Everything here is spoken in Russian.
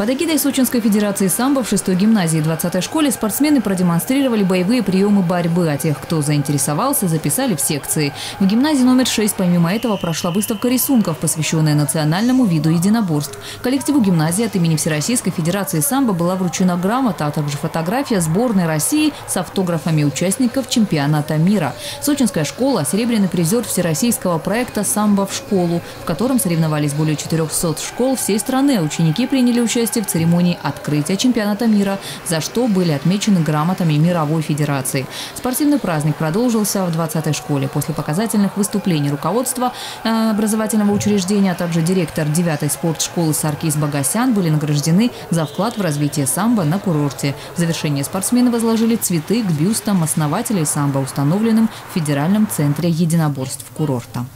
Под эгидой Сочинской Федерации самбо в 6-й гимназии 20-й школе спортсмены продемонстрировали боевые приемы борьбы, а тех, кто заинтересовался, записали в секции. В гимназии номер 6 помимо этого прошла выставка рисунков, посвященная национальному виду единоборств. Коллективу гимназии от имени Всероссийской Федерации самбо была вручена грамота, а также фотография сборной России с автографами участников чемпионата мира. Сочинская школа – серебряный призер всероссийского проекта «Самбо в школу», в котором соревновались более 400 школ всей страны. Ученики приняли участие участие в церемонии открытия чемпионата мира, за что были отмечены грамотами Мировой Федерации. Спортивный праздник продолжился в 20-й школе. После показательных выступлений руководства э, образовательного учреждения, а также директор 9-й спортшколы Саркис Багасян были награждены за вклад в развитие самбо на курорте. В завершение спортсмены возложили цветы к бюстам основателей самбо, установленным в Федеральном центре единоборств курорта.